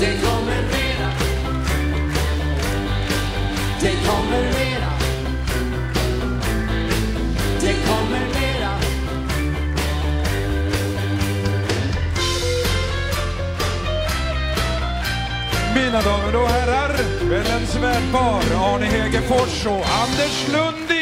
Det kommer mera. Det kommer mera. Det kommer mera. Mina damer och herrar, kvällens värdpar Arne Hegerfors och Anders Lundin.